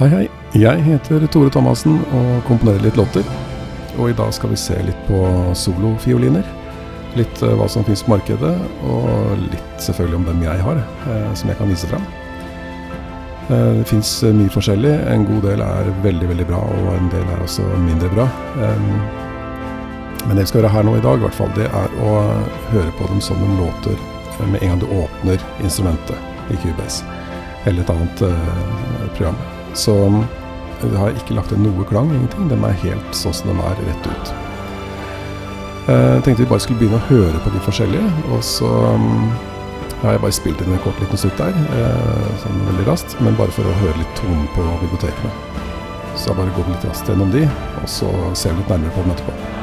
Hei, hei. Jeg heter Tore Thomassen og komponerer litt låter. Og i dag skal vi se litt på solofioliner. Litt eh, hva som finnes på markedet, og litt selvfølgelig om hvem jeg har, eh, som jeg kan vise fram. Eh, det fins mye forskjellig. En god del er veldig, veldig bra, og en del er også mindre bra. Men det vi skal gjøre her nå i dag, i hvert fall, det er å høre på dem som de låter med en gang du åpner instrumentet i Cubase. Eller et annet program. Så det har ikke lagt inn noe klang, ingenting. De er helt sånn som de er rett ut. Eh, Jeg tenkte vi bare skulle begynne å høre på de forskjellige, og så mm, har jeg bare spilt inn en kort liten slutt der, eh, sånn veldig raskt, men bare for å høre litt tonen på bibliotekene. Så jeg bare går litt raskt gjennom de, og så ser vi litt nærmere på dem etterpå.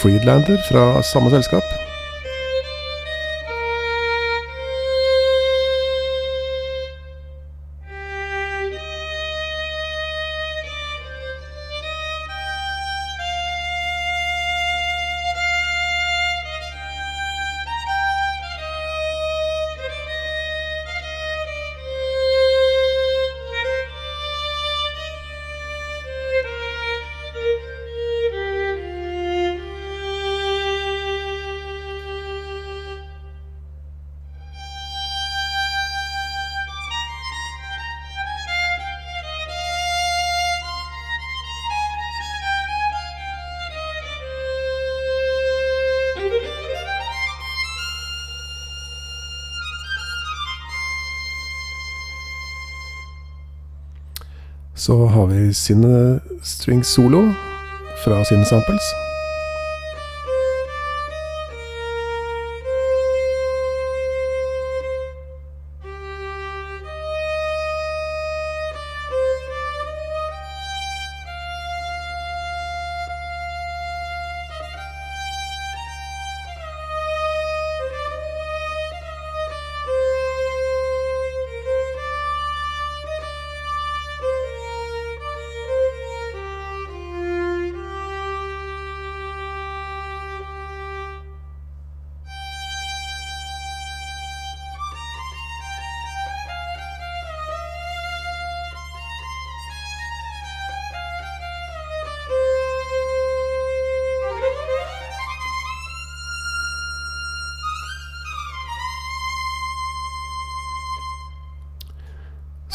Friedlander fra samme selskap. Så har vi Cine String Solo fra Cine Samples.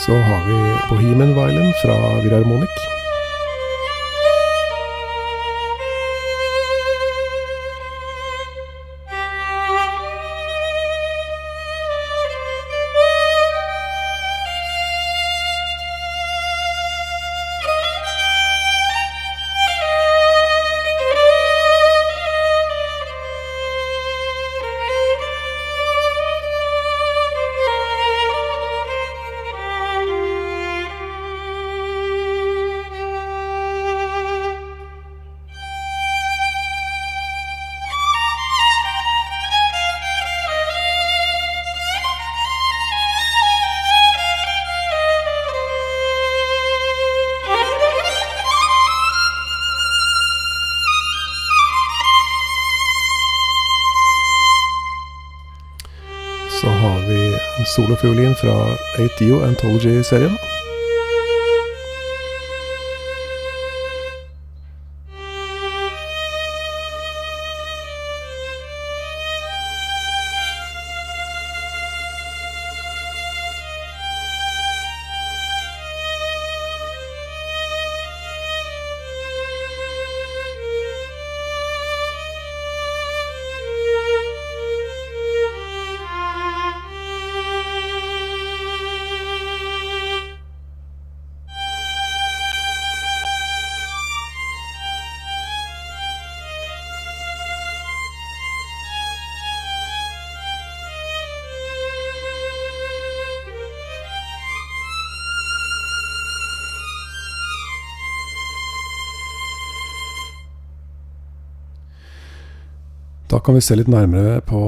Så har vi Bohemian Violin fra Virharmonic. Solofiolin fra ATO Anthology-serien. Kan vi se litt nærmere på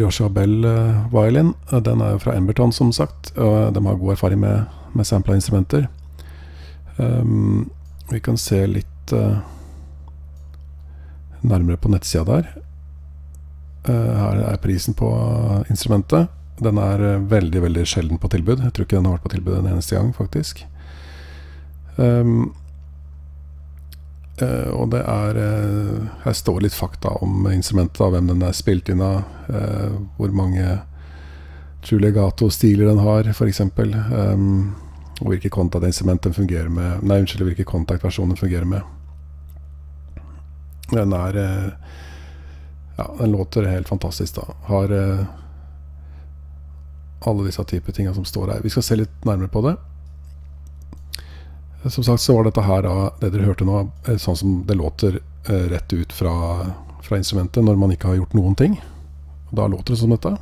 Joshua Bell uh, violin. Den er jo fra Emberton, som sagt. Og de har god erfaring med, med sampla instrumenter. Um, vi kan se litt uh, nærmere på nettsida der. Uh, her er prisen på instrumentet. Den er veldig veldig sjelden på tilbud. Jeg tror ikke den har vært på tilbud en eneste gang, faktisk. Um, og det er uh, Her står litt fakta om instrumentet, da, hvem den er spilt inn av. Uh, hvor mange true legato-stiler den har, f.eks. Um, og hvilke kontaktinstrument den fungerer med Nei, unnskyld, hvilke kontaktversjon den fungerer med. Den er Ja, den låter helt fantastisk, da. Har alle disse typer tinga som står her. Vi skal se litt nærmere på det. Som sagt så var dette her da, det dere hørte nå, eh, sånn som det låter eh, rett ut fra, fra, instrumentet når man ikke har gjort noen ting. Da låter det som dette.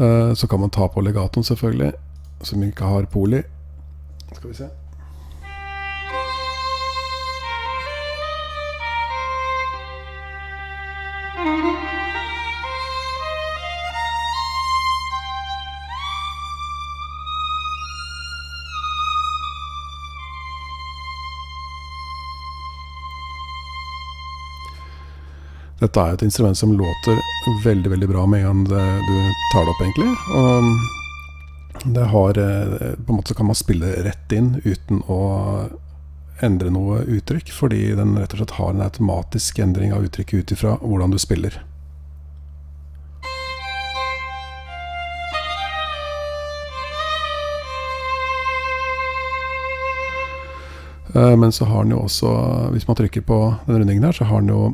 Eh, så kan man ta på legatoen, selvfølgelig, som ikke har poli. Skal vi se. Dette er et instrument som låter veldig veldig bra med en gang du tar det opp, egentlig. Og det har eh, På en måte kan man spille rett inn uten å endre noe uttrykk, fordi den rett og slett har en automatisk endring av uttrykket ut ifra hvordan du spiller. Eh, men så har den jo også, hvis man trykker på den rundingen her, så har den jo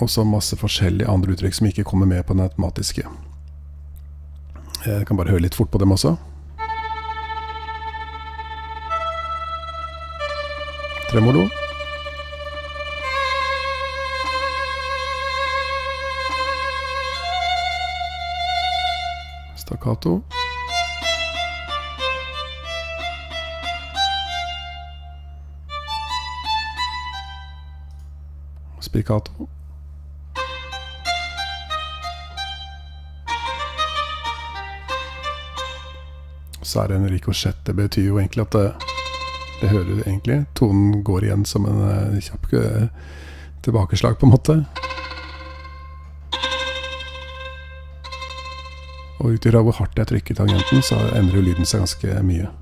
også masse forskjellige andre uttrykk som ikke kommer med på den automatiske. Jeg kan bare høre litt fort på dem også. Tremolo. Stakkato. Spiccato. Så er det en rikosjett. Det betyr jo egentlig at det, det hører du egentlig. Tonen går igjen som en uh, kjapp uh, tilbakeslag, på en måte. Og ut ifra hvor hardt jeg trykker tangenten, så endrer jo lyden seg ganske mye.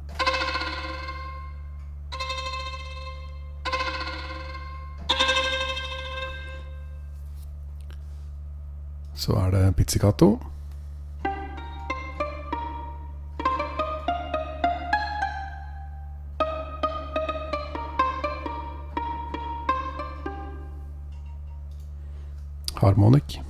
Så er det pizzicato. Harmonic.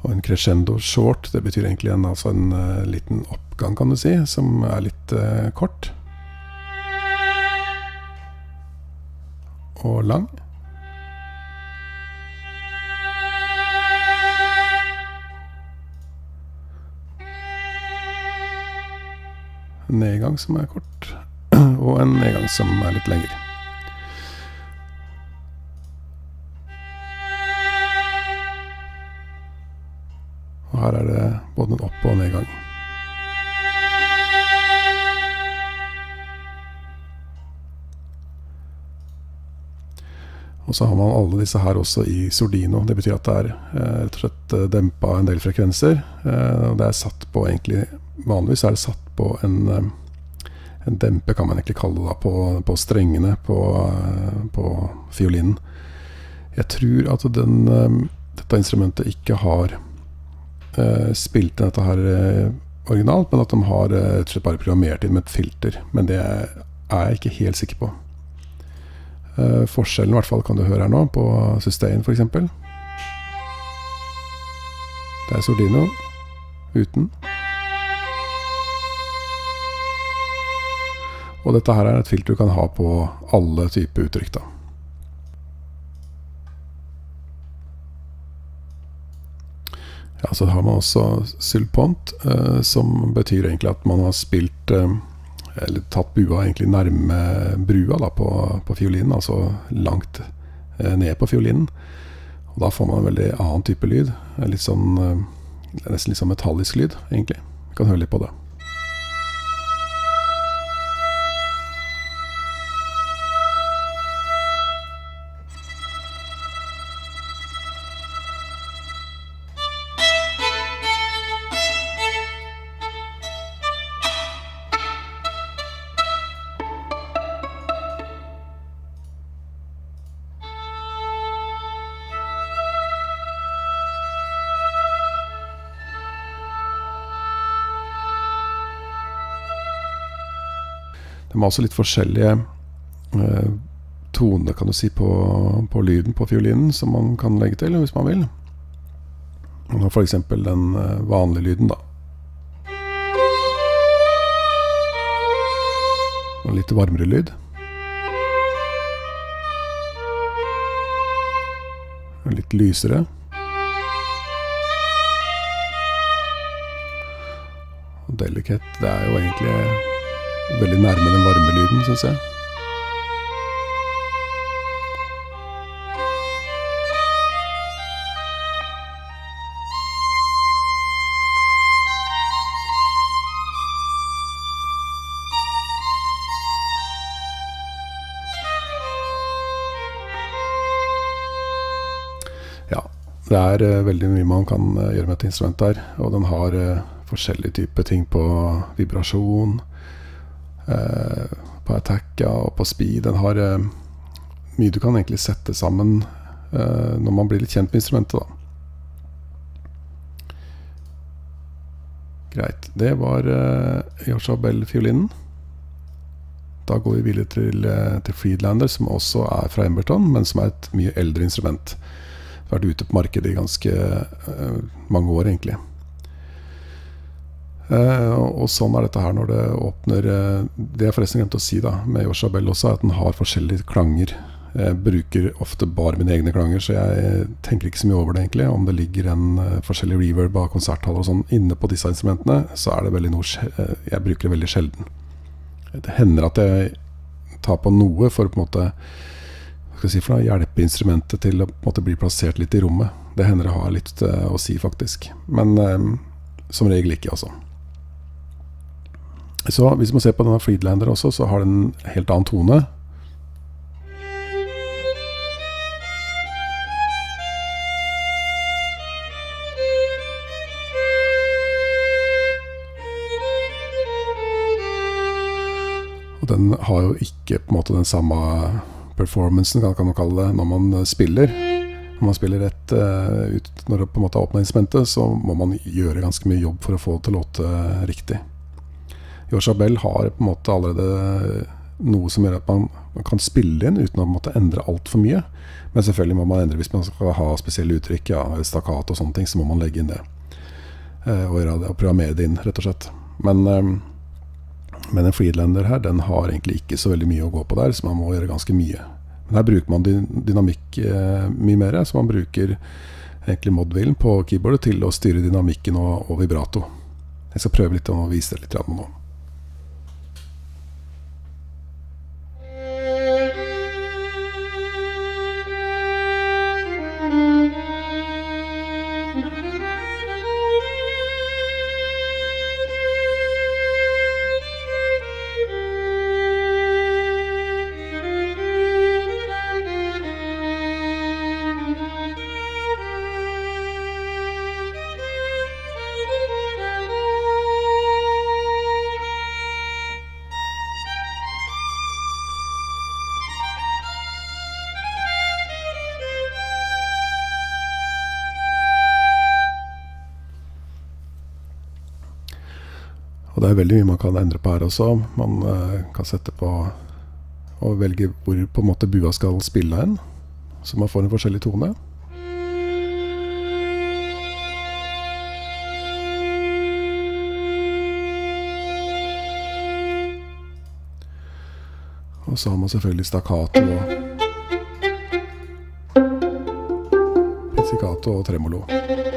Og en crescendo short, det betyr egentlig en, altså en uh, liten oppgang, kan du si, som er litt uh, kort. Og lang. Nedgang som er kort, og en nedgang som er litt lengre. Og her er det både en opp- og nedgang. Og så har man alle disse her også i Sordino. Det betyr at det er eh, rett og slett eh, dempa en del frekvenser. Eh, det er satt på egentlig Vanligvis er det satt på en, eh, en dempe, kan man egentlig kalle det, da, på, på strengene på, eh, på, fiolinen. Jeg tror at den, eh, dette instrumentet ikke har uh, spilt inn dette her originalt, men at de har rett og slett bare programmert inn med et filter. Men det er jeg ikke helt sikker på. Uh, forskjellen i hvert fall kan du høre her nå, på sustain f.eks. Det er Sordino uten. Og dette her er et filter du kan ha på alle typer uttrykk. da. Ja, så har man også sylpont, eh, som betyr egentlig at man har spilt eh, Eller tatt bua egentlig nærme brua da, på, på fiolinen, altså langt eh, ned på fiolinen. Og da får man en veldig annen type lyd. Litt sånn, eh, Nesten litt sånn metallisk lyd, egentlig. Vi kan høre litt på det. De også litt forskjellige eh, toner kan du si, på, på, lyden på fiolinen som man kan legge til hvis man vil. Man har f.eks. den eh, vanlige lyden, da. Og litt varmere lyd. Litt lysere. Og delikat det er jo egentlig veldig nærme den varme lyden, syns jeg. Det er uh, veldig mye man kan uh, gjøre med et instrument der. Og den har uh, forskjellige typer ting på vibrasjon, på attack og på speed. Den har eh, mye du kan egentlig sette sammen eh, når man blir litt kjent med instrumentet, da. Greit. Det var uh, Joshua Bell-fiolinen. Da går vi videre til, uh, til, Friedlander, som også er fra Emberton, men som er et mye eldre instrument. Vært ute på markedet i ganske uh, mange år, egentlig. Uh, og sånn er dette her når det åpner uh, Det jeg forresten glemte å si da med Joshua Bell også, er at den har forskjellige klanger. Jeg bruker ofte bare mine egne klanger, så jeg tenker ikke så mye over det, egentlig. Om det ligger en uh, forskjellig reverb av konserthaller og sånn inne på disse instrumentene, så er det veldig noe Jeg bruker det veldig sjelden. Det hender at jeg tar på noe for å på en måte skal si for noe, hjelpe instrumentet til å på en måte bli plassert litt i rommet. Det hender det har litt å si, faktisk. Men som regel ikke, altså. Så hvis man ser på denne Friedlander også, så har den en helt annen tone. Og den har jo ikke på en måte den samme performancen, kan man kalle det, når man spiller. Når man spiller rett uh, ut når det på en måte er åpna instrumentet, så må man gjøre ganske mye jobb for å få det til å låte riktig. Joshua Bell har på en måte allerede noe som gjør at man, man kan spille inn uten å måtte endre altfor mye. Men selvfølgelig må man endre hvis man skal ha spesielle uttrykk, ja, stakkat og sånne ting, så må man legge inn det. Eh, og, og programmere det inn, rett og slett. Men, eh, men en Friedlander her, den har egentlig ikke så veldig mye å gå på der, så man må gjøre ganske mye. Men her bruker man dynamikk eh, mye mer, så man bruker egentlig modwheelen på keyboardet til å styre dynamikken og, og vibrato. Jeg skal prøve litt å vise det litt nå. Og det er veldig mye man kan endre på her også. Man uh, kan sette på og velge hvor på en måte bua skal spille hen, så man får en forskjellig tone. Og så har man selvfølgelig stakkato og pizzicato og tremolo.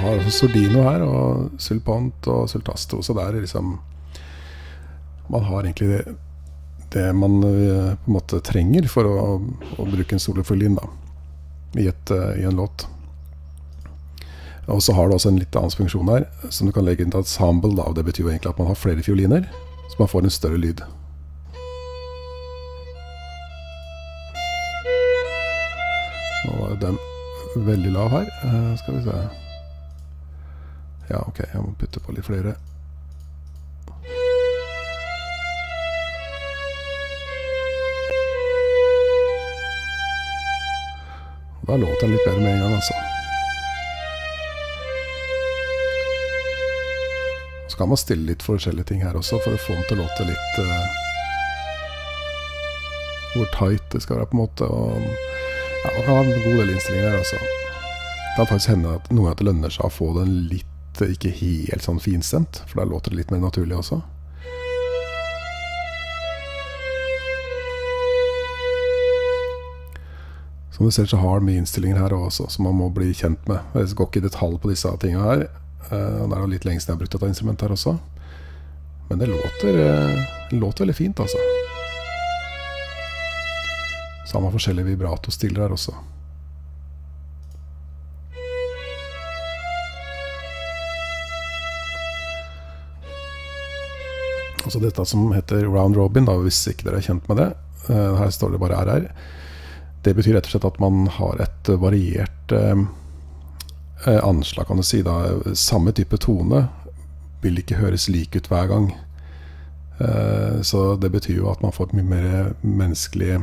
Har også Sordino her, og Sulpont og Sultasto. Så det er liksom Man har egentlig det, det man uh, på en måte trenger for å, å bruke en solofiolin da, i, et, uh, i en låt. Og så har det også en litt annen funksjon her, som du kan legge inn til ensemble. Da. Det betyr jo egentlig at man har flere fioliner, så man får en større lyd. Nå var den veldig lav her. Uh, skal vi se Ja, ok, jeg må putte på litt flere. Da låter den litt bedre med en gang, altså. Så kan man stille litt forskjellige ting her også, for å få den til å låte litt uh, Hvor tight det skal være, på en måte. Og ja, Man kan ha en god del innstillinger her, altså. Det kan faktisk hende at noen ganger det lønner seg å få den litt eh, ikke helt sånn finstemt, for da låter det litt mer naturlig også. Som du ser, så har den mye innstillinger her også, som man må bli kjent med. Jeg går ikke i detalj på disse tingene her. Uh, det er litt lenge siden jeg har brukt dette instrumentet her også. Men det låter, uh, det låter veldig fint, altså. Så forskjellige vibratostiler her også. Altså dette som heter round robin, da, hvis ikke dere er kjent med det. Uh, her står det bare RR. Det betyr rett og slett at man har et variert eh, eh, anslag, kan du si. Da. Samme type tone vil ikke høres lik ut hver gang. Eh, så det betyr jo at man får et mye mer menneskelig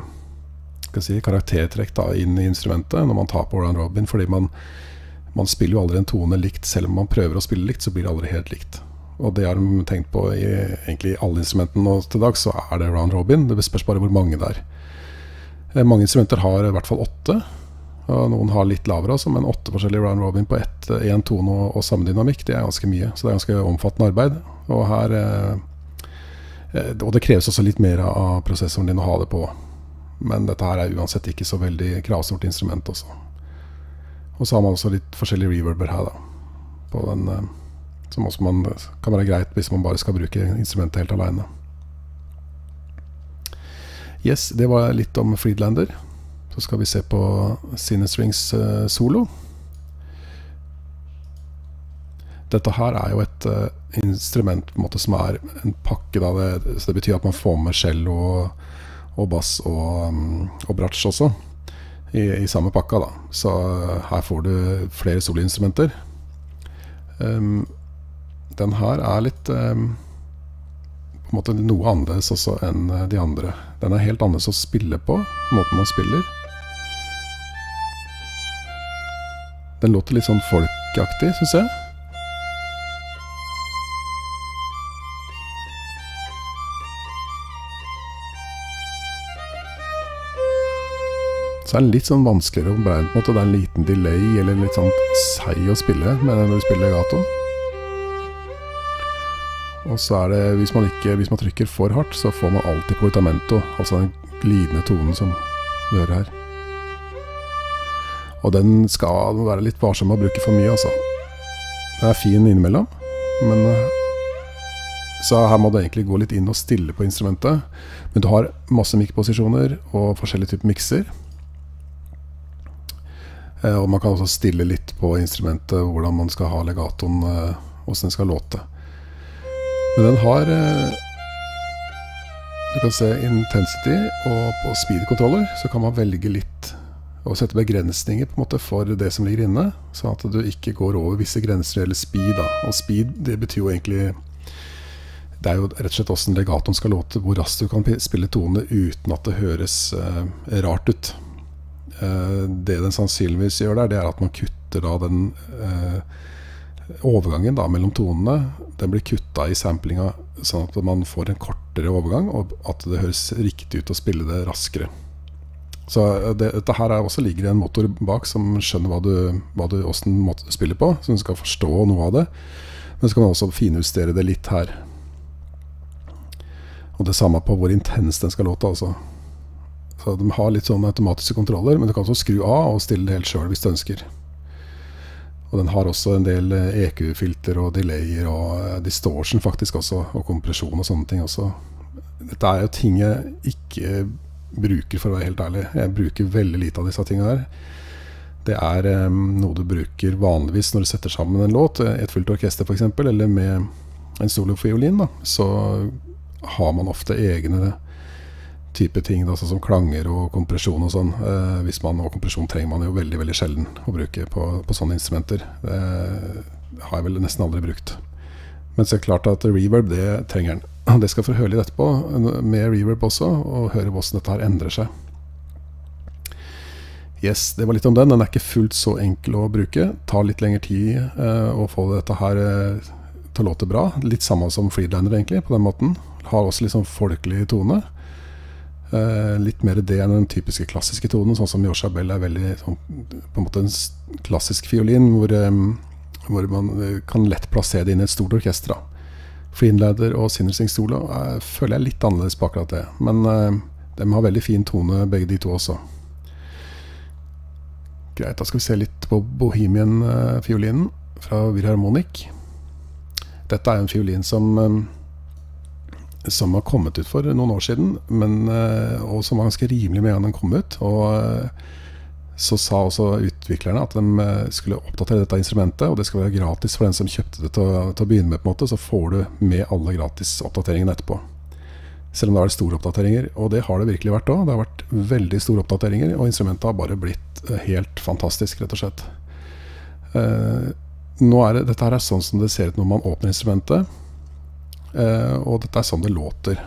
si, karaktertrekk da, inn i instrumentet når man tar på round robin. Fordi man, man spiller jo aldri en tone likt. Selv om man prøver å spille likt, så blir det aldri helt likt. Og det har de tenkt på i egentlig alle instrumentene nå til dags, så er det round robin. Det spørs bare hvor mange det er. Eh, mange instrumenter har i hvert fall åtte. Og noen har litt lavere, også, men åtte forskjellige round robin på én tone og, og samme dynamikk, det er ganske mye. Så det er ganske omfattende arbeid. Og, her, eh, eh, og det kreves også litt mer av prosessoren din å ha det på. Men dette her er uansett ikke så veldig kravstort instrument også. Og så har man også litt forskjellige reverber her, da. På den, som også man, kan være greit hvis man bare skal bruke instrumentet helt aleine. Yes, det var litt om Friedlander. Så skal vi se på Sinestrings uh, solo. Dette her er jo et uh, instrument måte som er en pakke. Da, det, så det betyr at man får med cello og, og bass og, um, og bratsj også i, i, samme pakka. Da. Så uh, her får du flere soloinstrumenter. Um, den her er litt um, på en måte noe annerledes også enn eh, de andre. Den er helt annerledes å spille på, måten man spiller. Den låter litt sånn folkaktig, syns jeg. Så er den litt sånn vanskeligere å beregne. på en måte Det er en liten delay eller litt sånn seig å spille med når du spiller legato. Og så er det, hvis man, ikke, hvis man trykker for hardt, så får man alltid portamento, altså den glidende tonen som du hører her. Og den skal være litt varsom med å bruke for mye, altså. Den er fin innimellom, men eh, Så her må du egentlig gå litt inn og stille på instrumentet. Men du har masse mic-posisjoner og forskjellige typer mikser. Eh, og man kan også stille litt på instrumentet hvordan man skal ha legatoen, hvordan eh, den skal låte. Men den har eh, Du kan se intensity, og på speed-kontroller så kan man velge litt og sette begrensninger på en måte for det som ligger inne, sånn at du ikke går over visse grenser eller speed. Da. Og speed det betyr jo egentlig Det er jo rett og slett åssen legatoen skal låte, hvor raskt du kan spille tone uten at det høres uh, rart ut. Uh, det den sannsynligvis gjør der, det er at man kutter da den uh, overgangen da, mellom tonene den blir kutta i samplinga, sånn at man får en kortere overgang, og at det høres riktig ut å spille det raskere. Så eh, det, dette her er også ligger en motor bak som skjønner hva du, du spiller på, så du skal forstå noe av det. Men så kan man også finjustere det litt her. Og det samme på hvor intens den skal låte. altså. Så De har litt sånn automatiske kontroller, men du kan også skru av og stille det helt sjøl hvis du ønsker. Og den har også en del EQ-filter og delayer og distortion faktisk også, og kompresjon og sånne ting også. Dette er jo ting jeg ikke bruker, for å være helt ærlig. Jeg bruker veldig lite av disse tingene her. Det er um, noe du bruker vanligvis når du setter sammen en låt, et fullt orkester f.eks., eller med en solofiolin, så har man ofte egne type ting, da, sånn som klanger og kompresjon og sånn. Eh, hvis man, og kompresjon trenger man jo veldig veldig sjelden å bruke på, på sånne instrumenter. Det har jeg vel nesten aldri brukt. Men så er det klart at reverb, det trenger den. Det skal få høre litt etterpå, med reverb også, og høre hvordan dette her endrer seg. Yes, det var litt om den. Den er ikke fullt så enkel å bruke. Tar litt lengre tid eh, å få dette her eh, til å låte bra. Litt samme som Freeliner, egentlig, på den måten. Har også litt sånn folkelig tone. Uh, litt mer det enn den typiske klassiske tonen, sånn som Joshua Bell er veldig sånn, på en måte en klassisk fiolin, hvor, hvor man uh, kan lett plassere det inn i et stort orkester. Freenlader og Sinnersing Solo uh, føler jeg litt annerledes på akkurat det. Men de har veldig fin tone, begge de to også. Greit, da skal vi se litt på Bohemian-fiolinen fra Virharmonic. Dette er en fiolin som som har kommet ut for noen år siden, men, eh, og som var ganske rimelig med en gang den kom ut. Og eh, så sa også utviklerne at de eh, skulle oppdatere dette instrumentet, og det skal være gratis for den som kjøpte det til å, til å begynne med. på en måte, Så får du med alle gratis oppdateringene etterpå. Selv om det er store oppdateringer. Og det har det virkelig vært òg. Det har vært veldig store oppdateringer, og instrumentet har bare blitt helt fantastisk, rett og slett. Nå er det, dette her er sånn som det ser ut når man åpner instrumentet. Eh, og dette er sånn det låter.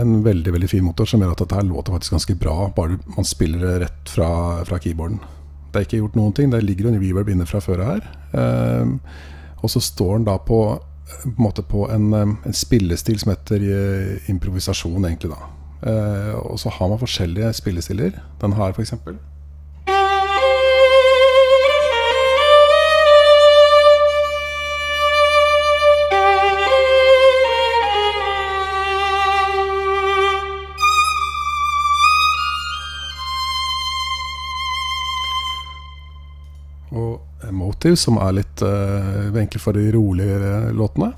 En veldig veldig fin motor som gjør at dette låter faktisk ganske bra, bare man spiller det rett fra, fra, keyboarden. Det er ikke gjort noen ting. Det ligger en reverb inne fra før her. Eh, og så står den da på, på, en, på en, eh, en, spillestil som heter eh, improvisasjon, egentlig, da. Eh, og så har man forskjellige spillestiler. Den har f.eks. som er litt uh, egentlig for de roligere låtene.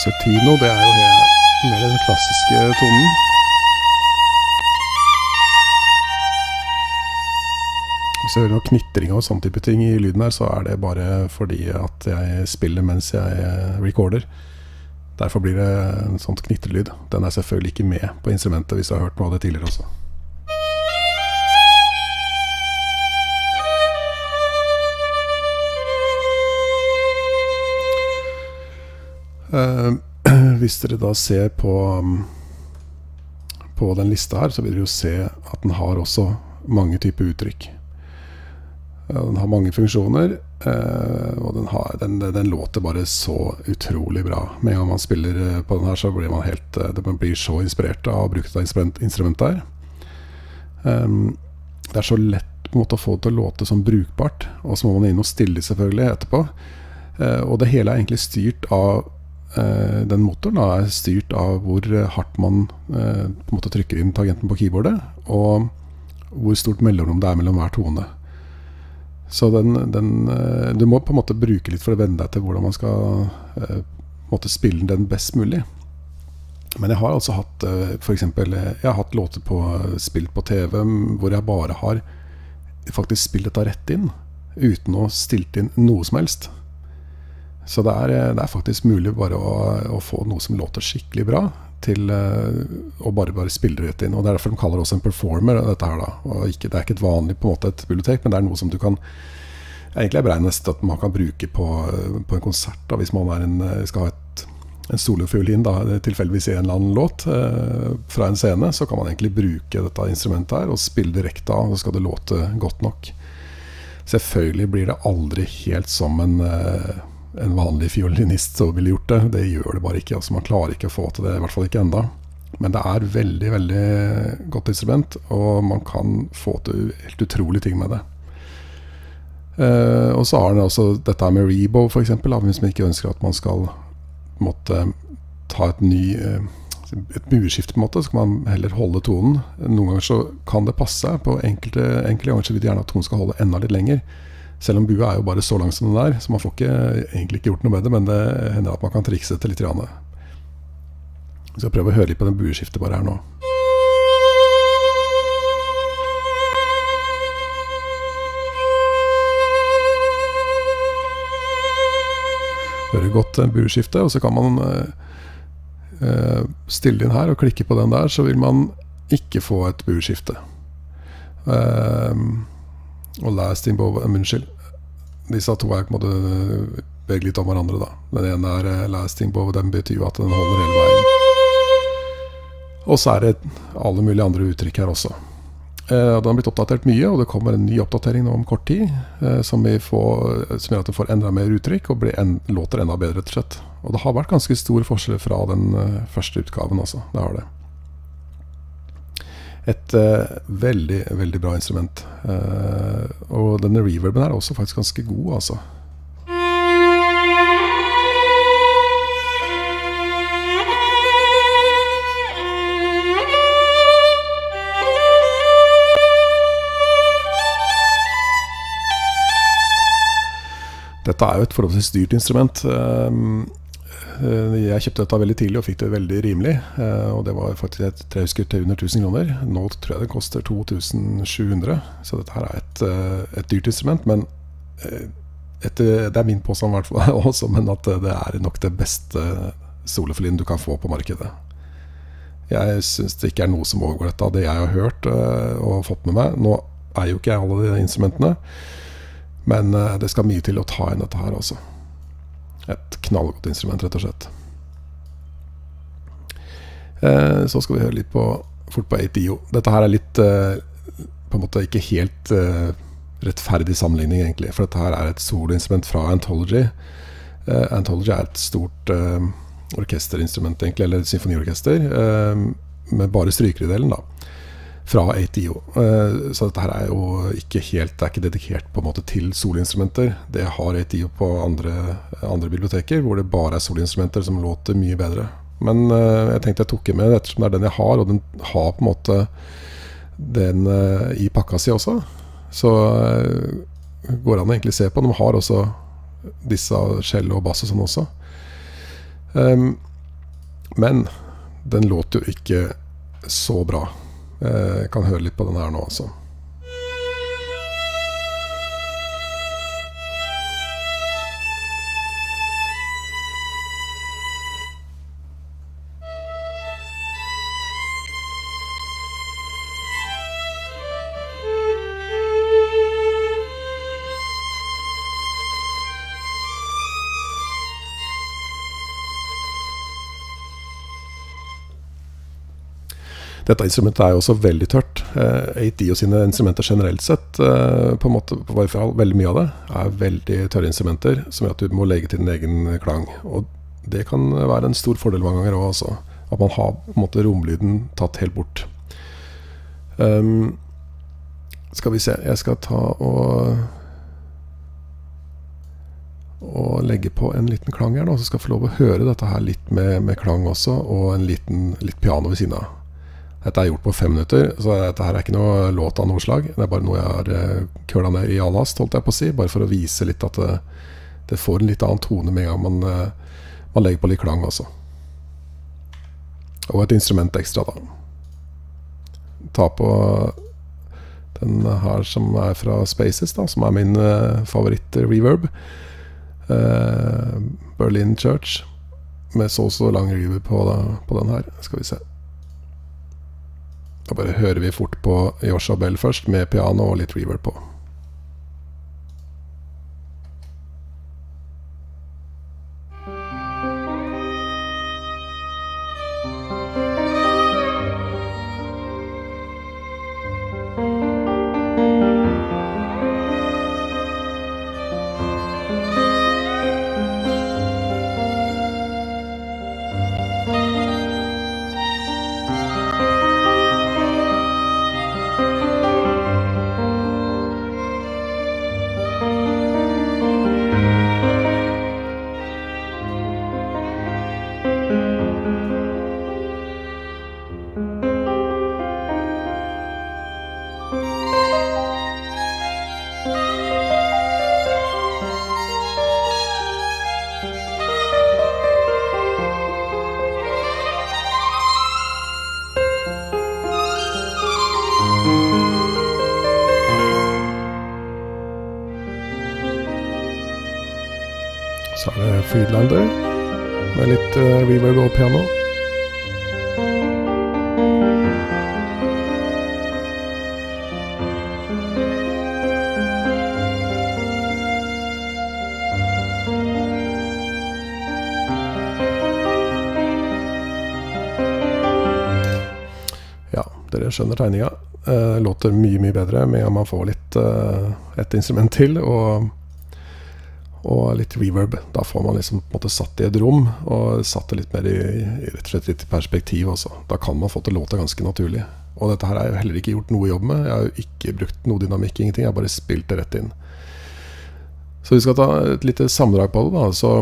Concertino, det er jo mer den klassiske tonen. Hvis jeg hører noe knitring og sånn type ting i lyden her, så er det bare fordi at jeg spiller mens jeg recorder. Derfor blir det en sånn knitrelyd. Den er selvfølgelig ikke med på instrumentet, hvis du har hørt noe av det tidligere også. hvis dere da ser på, um, på den lista her, så vil dere jo se at den har også mange typer uttrykk. Den har mange funksjoner, og den, har, den, den, låter bare så utrolig bra. Med en gang man spiller på den her, så blir man helt Man blir så inspirert av å bruke det instrumentet her. Um, det er så lett på en måte å få det til å låte som brukbart, og så må man inn og stille selvfølgelig etterpå. Og det hele er egentlig styrt av Den motoren da, er styrt av hvor hardt man eh, på en måte trykker inn tangenten på keyboardet, og hvor stort mellomrom det er mellom hver tone. Så den, den, du må på en måte bruke litt for å venne deg til hvordan man skal måte spille den best mulig. Men jeg har altså hatt for f.eks. Jeg har hatt låter på spilt på TV hvor jeg bare har faktisk spilt dette rett inn. Uten å stilt inn noe som helst. Så det er, det er faktisk mulig bare å, å, få noe som låter skikkelig bra, til uh, å bare, bare spille rett inn. Og Det er derfor de kaller det også en performer. dette her da ikke, Det er ikke et vanlig på en måte et bibliotek, men det er noe som du kan Egentlig er beregnet at man kan bruke på, på en konsert da, hvis man en, skal ha et en solofiolin tilfeldigvis i en eller annen låt eh, fra en scene, så kan man egentlig bruke dette instrumentet her og spille direkte av, så skal det låte godt nok. Selvfølgelig blir det aldri helt som en, eh, en vanlig fiolinist så ville gjort det. Det gjør det bare ikke. altså Man klarer ikke å få til det, i hvert fall ikke enda. Men det er veldig veldig godt instrument, og man kan få til helt utrolige ting med det. Uh, og så har den også dette med rebow, f.eks. Hvis man ikke ønsker at man skal måtte ta et ny uh, et bueskifte, på en måte, så kan man heller holde tonen. Noen ganger så kan det passe. På enkelte, enkelte ganger så vil de gjerne at tonen skal holde enda litt lenger. Selv om bua er jo bare så lang som den er, så man får ikke, egentlig ikke gjort noe med det. Men det hender at man kan trikse til litt. Grann. Så jeg prøver å høre litt på den bueskiftet bare her nå. hører godt bueskiftet, Og så kan man uh, stille inn her og klikke på den der, så vil man ikke få et bueskifte. Uh, og last in bow Unnskyld. Disse to er på en måte begge litt om hverandre, da. Den ene er last in bow, den betyr jo at den holder hele veien. Og så er det alle mulige andre uttrykk her også. Eh, den har blitt oppdatert mye, og det kommer en ny oppdatering nå om kort tid. Eh, som, får, som gjør at den får enda mer uttrykk og en, låter enda bedre, rett og slett. Og det har vært ganske stor forskjell fra den første utgaven, altså. Det har det. Et uh, veldig, veldig bra instrument. Uh, og denne reverben er også faktisk ganske god, altså. Dette er jo et forholdsvis dyrt instrument. Eh, jeg kjøpte dette veldig tidlig og fikk det veldig rimelig. Eh, og det var faktisk et trehusker til under 1000 kroner. Nå tror jeg det koster 2700. Så dette her er et, eh, et dyrt instrument. Men etter, det er min påstand hvert fall også, men at det er nok det beste solofilin du kan få på markedet. Jeg syns det ikke er noe som overgår dette det jeg har hørt og fått med meg. Nå er jo ikke jeg alle de instrumentene. Men det skal mye til å ta inn dette her, altså. Et knallgodt instrument, rett og slett. Eh, så skal vi høre litt på, fort på ATO. Dette her er litt eh, På en måte ikke helt rettferdig sammenligning, egentlig. For dette her er et soloinstrument fra Anthology. Anthology er et stort orkesterinstrument, egentlig, eller symfoniorkester, med bare strykere i delen, da fra ATO. Eh, så dette her er jo ikke helt Det er ikke dedikert på en måte til solinstrumenter. Det har ATO på andre, andre biblioteker, hvor det bare er solinstrumenter som låter mye bedre. Men uh, jeg tenkte jeg tok med ettersom det er den jeg har, og den har på en måte den uh, i pakka si også. Så går det an å egentlig se på. De har også disse cello og bass og sånn også. Um, men den låter jo ikke så bra. Jeg kan høre litt på den her nå, altså. Dette instrumentet er jo også veldig tørt. Eh, 8D og sine instrumenter generelt sett, eh, på en måte, på hvert fall veldig mye av det, er veldig tørre instrumenter som gjør at du må legge til din egen klang. Og det kan være en stor fordel mange ganger òg, altså. At man har på en måte romlyden tatt helt bort. Um, skal vi se Jeg skal ta og Og legge på en liten klang her, nå, så skal jeg få lov å høre dette her litt med, med klang også, og en liten, litt piano ved siden av. Dette er gjort på fem minutter, så dette her er ikke noe låt av noe slag. Det er bare noe jeg har uh, køla ned i all hast, holdt jeg på å si. Bare for å vise litt at det, det får en litt annen tone med en gang man, uh, man legger på litt klang også. Og et instrument ekstra, da. Ta på den her som er fra Spaces, da, som er min uh, favoritt-reverb. Uh, Berlin Church. Med så og så lang reverb på, da, på, den her. Skal vi se. Da bare hører vi fort på Joshua Bell først, med piano og litt reverb på. Friedlander med litt uh, reverb og piano. Ja, dere skjønner tegninga. Uh, låter mye, mye bedre med om man får litt uh, et instrument til. og og litt reverb. Da får man liksom på en måte satt i et rom, og satt det litt mer i, rett og slett litt perspektiv også. Da kan man få til låta ganske naturlig. Og dette her har jeg heller ikke gjort noe jobb med. Jeg har jo ikke brukt noe dynamikk, ingenting. Jeg har bare spilt det rett inn. Så vi skal ta et lite sammendrag på det, da. Så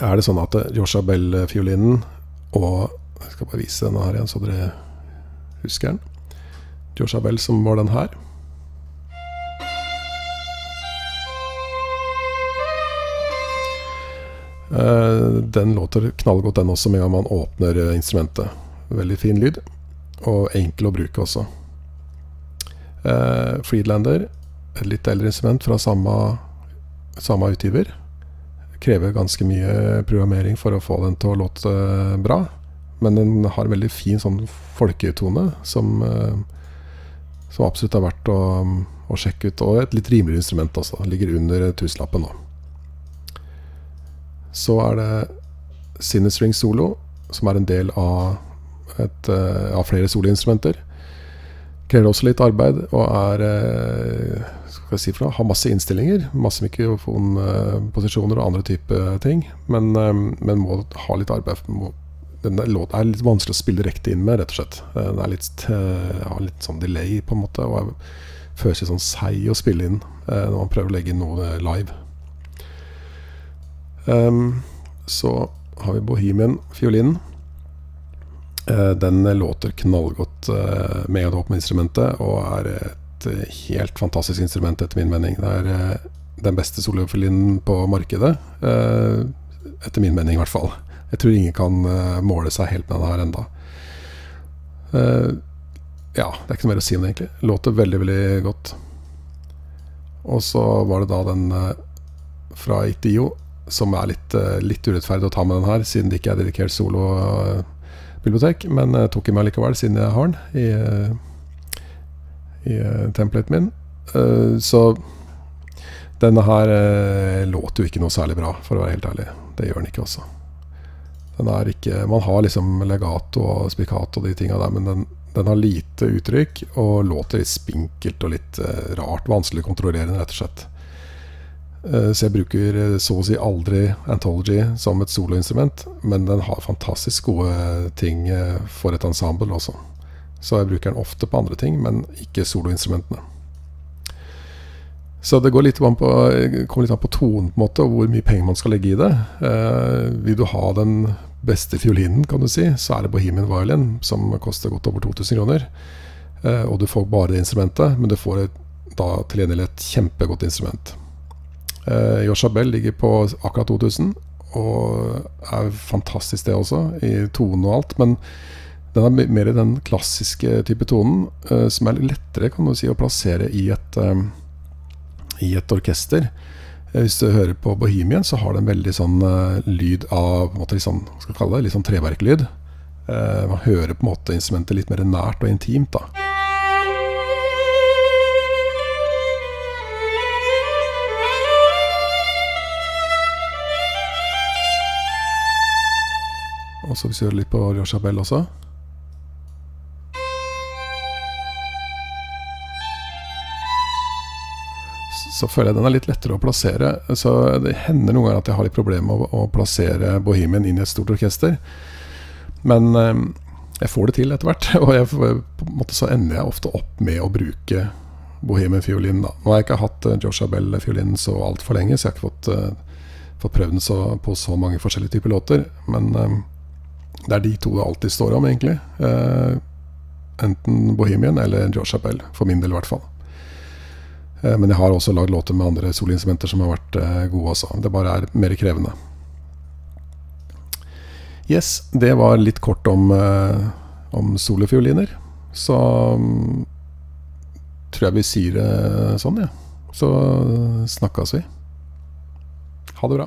er det sånn at Joshua Bell-fiolinen og Jeg skal bare vise denne her igjen, så dere husker den. Joshua Bell, som var den her. Den låter knallgodt, den også, med en gang man åpner instrumentet. Veldig fin lyd, og enkel å bruke også. Friedlander, et litt eldre instrument fra samme, samme utgiver. Krever ganske mye programmering for å få den til å låte bra. Men den har en veldig fin sånn folketone som, som absolutt er verdt å, å, sjekke ut. Og et litt rimeligere instrument også. Ligger under tusenlappen nå. Så er det Sinistring Solo, som er en del av, et, uh, av flere soloinstrumenter. Krever også litt arbeid og er uh, skal jeg si noe, har masse innstillinger. Masse mikrofonposisjoner og andre type ting. Men, men, må ha litt arbeid. Må, denne låten er litt vanskelig å spille direkte inn med, rett og slett. Den er litt, har litt sånn delay, på en måte. Og føles litt sånn seig å spille inn når man prøver å legge inn noe live. Um, så har vi Bohemian-fiolinen. Uh, den låter knallgodt uh, med og med instrumentet, og er et uh, helt fantastisk instrument, etter min mening. Det er den beste solofiolinen på markedet, etter min mening i hvert fall. Jeg tror ingen kan måle seg helt med den her enda. ja, det er ikke noe mer å si om det, egentlig. Låter veldig, veldig godt. Og så var det da den fra Itio som er litt, eh, litt, urettferdig å ta med den her, siden det ikke er dedikert solobibliotek. Men jeg tok i meg likevel, siden jeg har den i, eh, i eh, templaten min. Så denne her låter jo ikke noe særlig bra, for å være helt ærlig. Det gjør den ikke ikke Man har liksom legato og spikato og de tinga der, men den, den, har lite uttrykk og låter litt spinkelt og litt rart. Vanskelig å kontrollere den, rett og slett. Uh, så jeg bruker uh, så å si aldri Anthology som et soloinstrument, men den har fantastisk gode ting for et ensemble også. Så jeg bruker den ofte på andre ting, men ikke soloinstrumentene. Så det litt på, kommer litt an på tonen på en måte, og hvor mye penger man skal legge i det. Eh, vil du ha den beste fiolinen, kan du si, så er det Bohemian Violin, som koster godt over 2000 kroner. Eh, og du får bare det instrumentet, men du får et, da til gjengjeld et kjempegodt instrument. Eh, Joshua Bell ligger på akkurat 2000, og er fantastisk det også, i tone og alt. Men den er mer i den klassiske type tonen, eh, som er lettere kan du si, å plassere i et eh, i et orkester. Hvis du hører på Bohemian, så har det en veldig sånn uh, lyd av måte, litt sånn, skal kalle det, litt sånn treverklyd. Uh, man hører på en måte instrumentet litt mer nært og intimt. da. Og så hvis vi hører litt på Joshua Bell også. så føler jeg den er litt lettere å plassere. Så det hender noen ganger at jeg har litt problemer med å, å plassere Bohemian inn i et stort orkester. Men eh, jeg får det til etter hvert. Og jeg, på en måte så ender jeg ofte opp med å bruke Bohemian-fiolin. Nå har jeg ikke hatt Joshua Bell-fiolin så altfor lenge, så jeg har ikke fått, uh, fått prøvd den så, på så mange forskjellige typer låter. Men uh, det er de to det alltid står om, egentlig. enten Bohemian eller George Bell, for min del i hvert fall. Eh, men jeg har også lagd låter med andre solinstrumenter som har vært eh, gode også. Det bare er mer krevende. Yes, det var litt kort om, eh, om solofioliner. Så um, tror jeg vi sier det sånn, jeg. Ja. Så snakkes vi. Ha det bra.